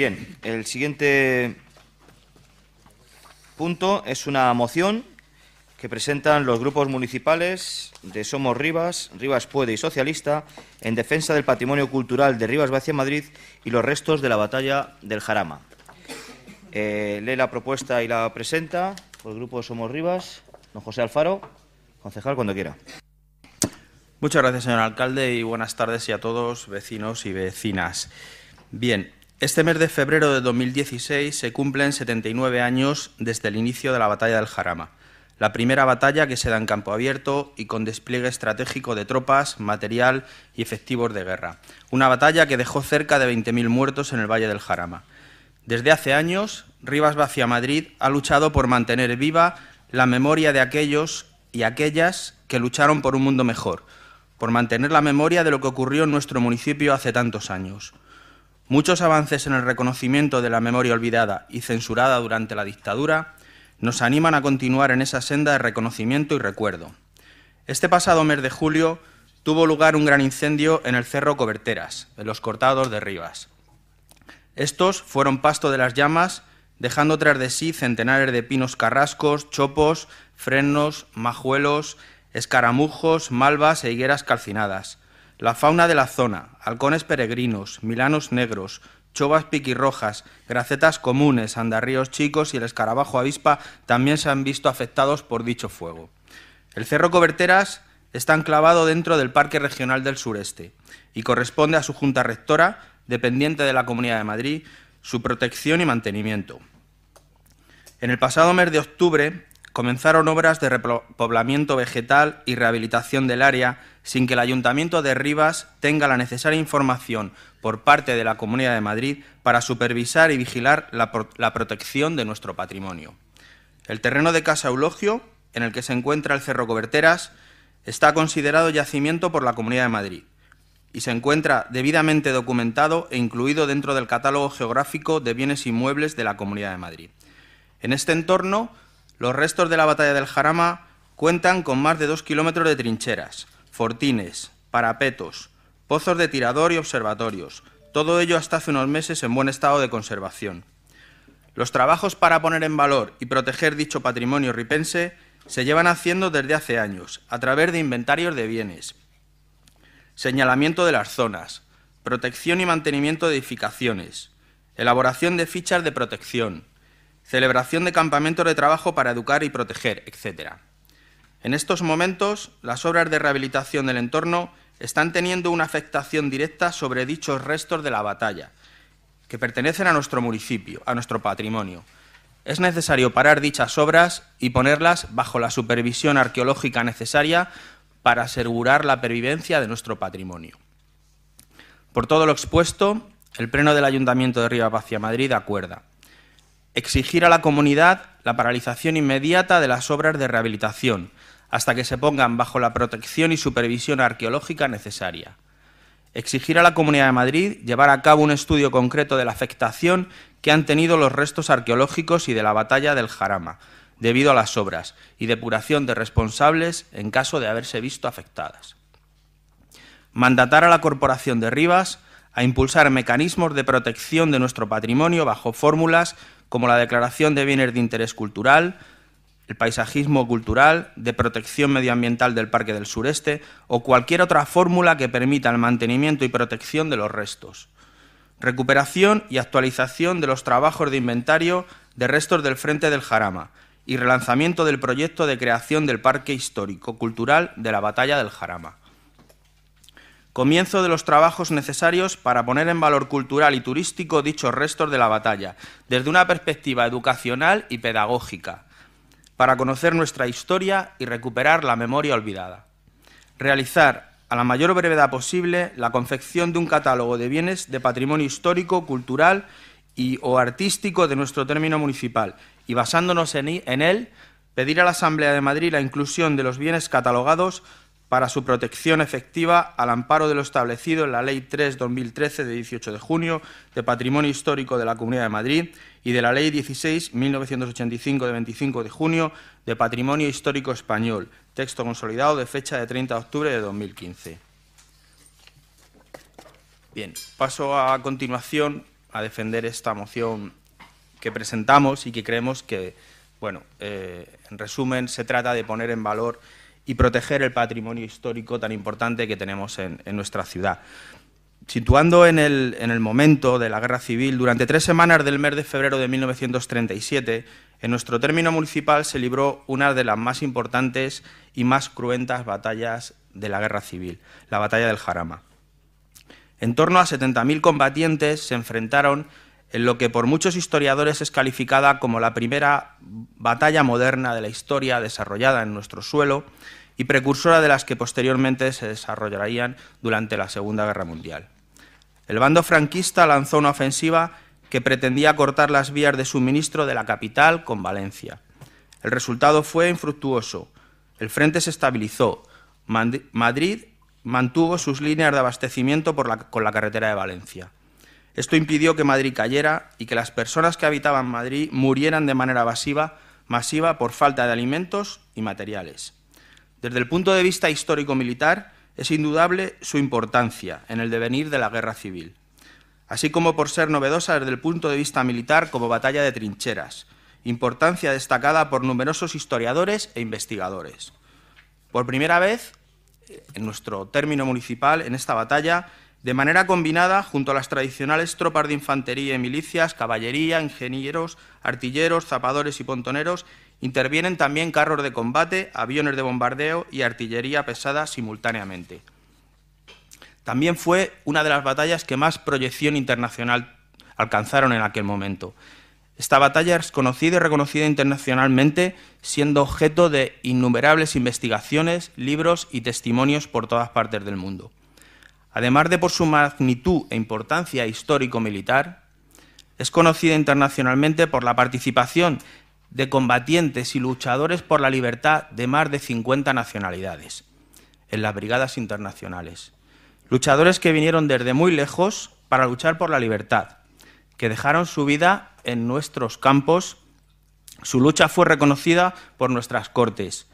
Bien, el siguiente punto es una moción que presentan los grupos municipales de Somos Rivas, Rivas Puede y Socialista en defensa del patrimonio cultural de Rivas Vacia Madrid y los restos de la batalla del Jarama. Eh, lee la propuesta y la presenta por el grupo Somos Rivas, don José Alfaro, concejal, cuando quiera. Muchas gracias, señor alcalde, y buenas tardes y a todos, vecinos y vecinas. Bien, este mes de febrero de 2016 se cumplen 79 años desde el inicio de la batalla del Jarama, la primera batalla que se da en campo abierto y con despliegue estratégico de tropas, material y efectivos de guerra. Una batalla que dejó cerca de 20.000 muertos en el Valle del Jarama. Desde hace años, Rivas Vacia Madrid ha luchado por mantener viva la memoria de aquellos y aquellas que lucharon por un mundo mejor, por mantener la memoria de lo que ocurrió en nuestro municipio hace tantos años. Muchos avances en el reconocimiento de la memoria olvidada y censurada durante la dictadura nos animan a continuar en esa senda de reconocimiento y recuerdo. Este pasado mes de julio tuvo lugar un gran incendio en el Cerro Coberteras, en los Cortados de Rivas. Estos fueron pasto de las llamas, dejando tras de sí centenares de pinos carrascos, chopos, frenos, majuelos, escaramujos, malvas e higueras calcinadas. La fauna de la zona, halcones peregrinos, milanos negros, chovas piquirrojas, gracetas comunes, andarríos chicos y el escarabajo avispa también se han visto afectados por dicho fuego. El Cerro Coberteras está enclavado dentro del Parque Regional del Sureste y corresponde a su Junta Rectora, dependiente de la Comunidad de Madrid, su protección y mantenimiento. En el pasado mes de octubre, comenzaron obras de repoblamiento vegetal y rehabilitación del área sin que el Ayuntamiento de Rivas tenga la necesaria información por parte de la Comunidad de Madrid para supervisar y vigilar la, protección de nuestro patrimonio. El terreno de Casa Eulogio, en el que se encuentra el Cerro Coberteras, está considerado yacimiento por la Comunidad de Madrid y se encuentra debidamente documentado e incluido dentro del catálogo geográfico de bienes inmuebles de la Comunidad de Madrid. En este entorno los restos de la batalla del Jarama cuentan con más de dos kilómetros de trincheras, fortines, parapetos, pozos de tirador y observatorios, todo ello hasta hace unos meses en buen estado de conservación. Los trabajos para poner en valor y proteger dicho patrimonio ripense se llevan haciendo desde hace años, a través de inventarios de bienes, señalamiento de las zonas, protección y mantenimiento de edificaciones, elaboración de fichas de protección, celebración de campamentos de trabajo para educar y proteger, etc. En estos momentos, las obras de rehabilitación del entorno están teniendo una afectación directa sobre dichos restos de la batalla, que pertenecen a nuestro municipio, a nuestro patrimonio. Es necesario parar dichas obras y ponerlas bajo la supervisión arqueológica necesaria para asegurar la pervivencia de nuestro patrimonio. Por todo lo expuesto, el Pleno del Ayuntamiento de hacia Madrid acuerda exigir a la comunidad la paralización inmediata de las obras de rehabilitación hasta que se pongan bajo la protección y supervisión arqueológica necesaria. Exigir a la Comunidad de Madrid llevar a cabo un estudio concreto de la afectación que han tenido los restos arqueológicos y de la batalla del Jarama, debido a las obras, y depuración de responsables en caso de haberse visto afectadas. Mandatar a la Corporación de Rivas a impulsar mecanismos de protección de nuestro patrimonio bajo fórmulas como la Declaración de Bienes de Interés Cultural, el paisajismo cultural, de protección medioambiental del Parque del Sureste o cualquier otra fórmula que permita el mantenimiento y protección de los restos. Recuperación y actualización de los trabajos de inventario de restos del Frente del Jarama y relanzamiento del proyecto de creación del Parque Histórico Cultural de la Batalla del Jarama comienzo de los trabajos necesarios para poner en valor cultural y turístico dichos restos de la batalla, desde una perspectiva educacional y pedagógica, para conocer nuestra historia y recuperar la memoria olvidada. Realizar a la mayor brevedad posible la confección de un catálogo de bienes de patrimonio histórico, cultural y o artístico de nuestro término municipal y basándonos en él, pedir a la Asamblea de Madrid la inclusión de los bienes catalogados para su protección efectiva al amparo de lo establecido en la Ley 3-2013 de 18 de junio de Patrimonio Histórico de la Comunidad de Madrid y de la Ley 16-1985 de 25 de junio de Patrimonio Histórico Español, texto consolidado de fecha de 30 de octubre de 2015. Bien, paso a continuación a defender esta moción que presentamos y que creemos que, bueno, eh, en resumen, se trata de poner en valor y proteger el patrimonio histórico tan importante que tenemos en, nuestra ciudad. Situando en el, en el, momento de la guerra civil, durante tres semanas del mes de febrero de 1937, en nuestro término municipal se libró una de las más importantes y más cruentas batallas de la guerra civil, la batalla del Jarama. En torno a 70.000 combatientes se enfrentaron en lo que por muchos historiadores es calificada como la primera batalla moderna de la historia desarrollada en nuestro suelo y precursora de las que posteriormente se desarrollarían durante la Segunda Guerra Mundial. El bando franquista lanzó una ofensiva que pretendía cortar las vías de suministro de la capital con Valencia. El resultado fue infructuoso. El frente se estabilizó. Madrid mantuvo sus líneas de abastecimiento con la carretera de Valencia. Esto impidió que Madrid cayera y que las personas que habitaban Madrid murieran de manera masiva, masiva por falta de alimentos y materiales. Desde el punto de vista histórico-militar, es indudable su importancia en el devenir de la guerra civil, así como por ser novedosa desde el punto de vista militar como batalla de trincheras, importancia destacada por numerosos historiadores e investigadores. Por primera vez, en nuestro término municipal, en esta batalla, de manera combinada junto a las tradicionales tropas de infantería y milicias, caballería, ingenieros, artilleros, zapadores y pontoneros, intervienen también carros de combate, aviones de bombardeo y artillería pesada simultáneamente. También fue una de las batallas que más proyección internacional alcanzaron en aquel momento. Esta batalla es conocida y reconocida internacionalmente, siendo objeto de innumerables investigaciones, libros y testimonios por todas partes del mundo. Además de por su magnitud e importancia histórico-militar, es conocida internacionalmente por la participación de combatientes y luchadores por la libertad de más de 50 nacionalidades en las brigadas internacionales. Luchadores que vinieron desde muy lejos para luchar por la libertad, que dejaron su vida en nuestros campos. Su lucha fue reconocida por nuestras Cortes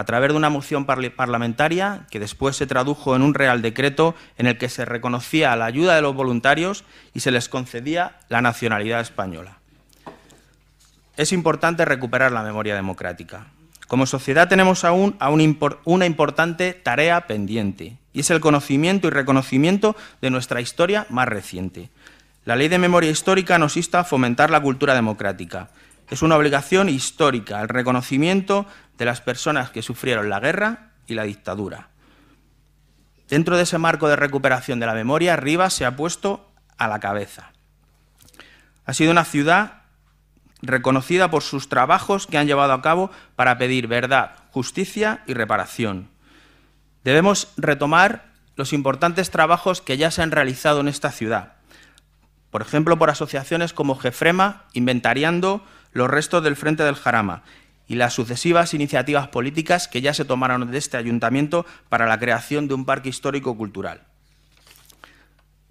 a través de una moción parlamentaria que después se tradujo en un real decreto en el que se reconocía la ayuda de los voluntarios y se les concedía la nacionalidad española. Es importante recuperar la memoria democrática. Como sociedad tenemos aún una importante tarea pendiente, y es el conocimiento y reconocimiento de nuestra historia más reciente. La Ley de Memoria Histórica nos insta a fomentar la cultura democrática. Es una obligación histórica el reconocimiento de las personas que sufrieron la guerra y la dictadura. Dentro de ese marco de recuperación de la memoria, Rivas se ha puesto a la cabeza. Ha sido una ciudad reconocida por sus trabajos que han llevado a cabo para pedir verdad, justicia y reparación. Debemos retomar los importantes trabajos que ya se han realizado en esta ciudad, por ejemplo, por asociaciones como Jefrema, inventariando los restos del Frente del Jarama y las sucesivas iniciativas políticas que ya se tomaron de este ayuntamiento para la creación de un parque histórico-cultural.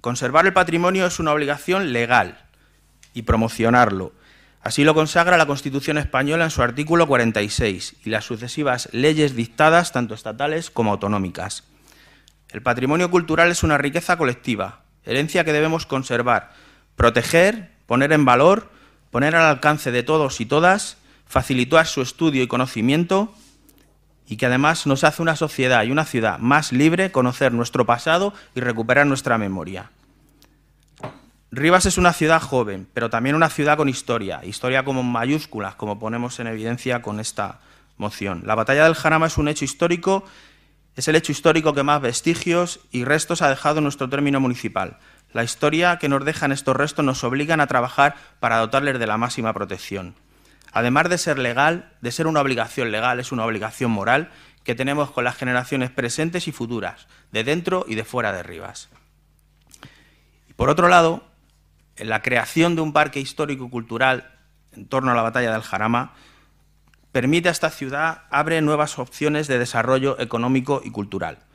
Conservar el patrimonio es una obligación legal y promocionarlo. Así lo consagra la Constitución española en su artículo 46 y las sucesivas leyes dictadas, tanto estatales como autonómicas. El patrimonio cultural es una riqueza colectiva, herencia que debemos conservar, proteger, poner en valor, poner al alcance de todos y todas, facilitar su estudio y conocimiento y que además nos hace una sociedad y una ciudad más libre, conocer nuestro pasado y recuperar nuestra memoria. Rivas es una ciudad joven, pero también una ciudad con historia, historia como mayúsculas, como ponemos en evidencia con esta moción. La batalla del Jarama es un hecho histórico, es el hecho histórico que más vestigios y restos ha dejado en nuestro término municipal. La historia que nos dejan estos restos nos obligan a trabajar para dotarles de la máxima protección. Además de ser legal, de ser una obligación legal, es una obligación moral que tenemos con las generaciones presentes y futuras, de dentro y de fuera de Rivas. por otro lado, la creación de un parque histórico-cultural en torno a la batalla del Jarama permite a esta ciudad, abre nuevas opciones de desarrollo económico y cultural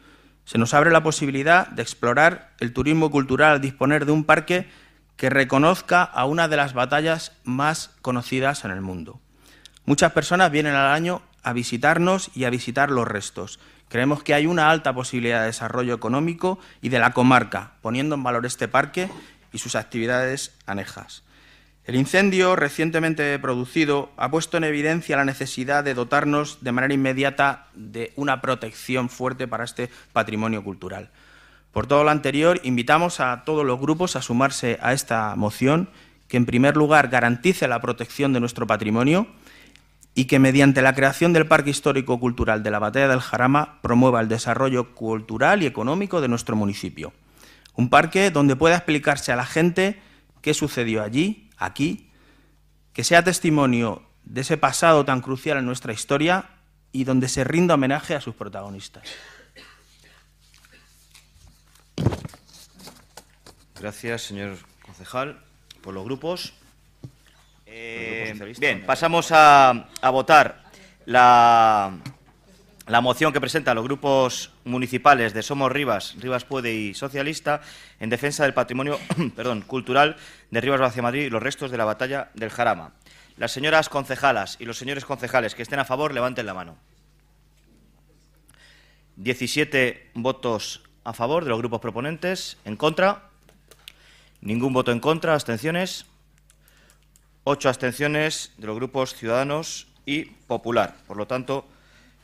se nos abre la posibilidad de explorar el turismo cultural al disponer de un parque que reconozca a una de las batallas más conocidas en el mundo. Muchas personas vienen al año a visitarnos y a visitar los restos. Creemos que hay una alta posibilidad de desarrollo económico y de la comarca, poniendo en valor este parque y sus actividades anejas. El incendio recientemente producido ha puesto en evidencia la necesidad de dotarnos de manera inmediata de una protección fuerte para este patrimonio cultural. Por todo lo anterior, invitamos a todos los grupos a sumarse a esta moción que, en primer lugar, garantice la protección de nuestro patrimonio y que, mediante la creación del Parque Histórico Cultural de la Batalla del Jarama, promueva el desarrollo cultural y económico de nuestro municipio. Un parque donde pueda explicarse a la gente qué sucedió allí, aquí, que sea testimonio de ese pasado tan crucial en nuestra historia y donde se rinda homenaje a sus protagonistas. Gracias, señor concejal, por los grupos. Eh, bien, pasamos a, a votar la, la moción que presentan los grupos municipales de Somos Rivas, Rivas Puede y Socialista en defensa del patrimonio cultural de Rivas hacia Madrid y los restos de la batalla del Jarama. Las señoras concejalas y los señores concejales que estén a favor, levanten la mano. 17 votos a favor de los grupos proponentes. ¿En contra? Ningún voto en contra. ¿Abstenciones? Ocho abstenciones de los grupos Ciudadanos y Popular. Por lo tanto,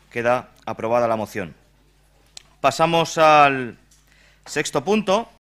queda aprobada la moción. Pasamos al sexto punto.